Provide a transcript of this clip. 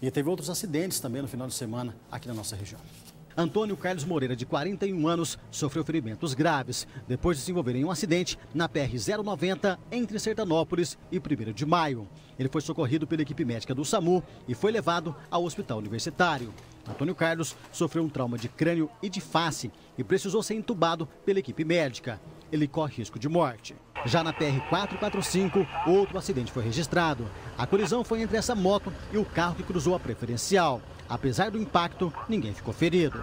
E teve outros acidentes também no final de semana aqui na nossa região. Antônio Carlos Moreira, de 41 anos, sofreu ferimentos graves depois de se envolver em um acidente na PR-090 entre Sertanópolis e 1 de Maio. Ele foi socorrido pela equipe médica do SAMU e foi levado ao hospital universitário. Antônio Carlos sofreu um trauma de crânio e de face e precisou ser entubado pela equipe médica. Ele corre risco de morte. Já na PR-445, outro acidente foi registrado. A colisão foi entre essa moto e o carro que cruzou a preferencial. Apesar do impacto, ninguém ficou ferido.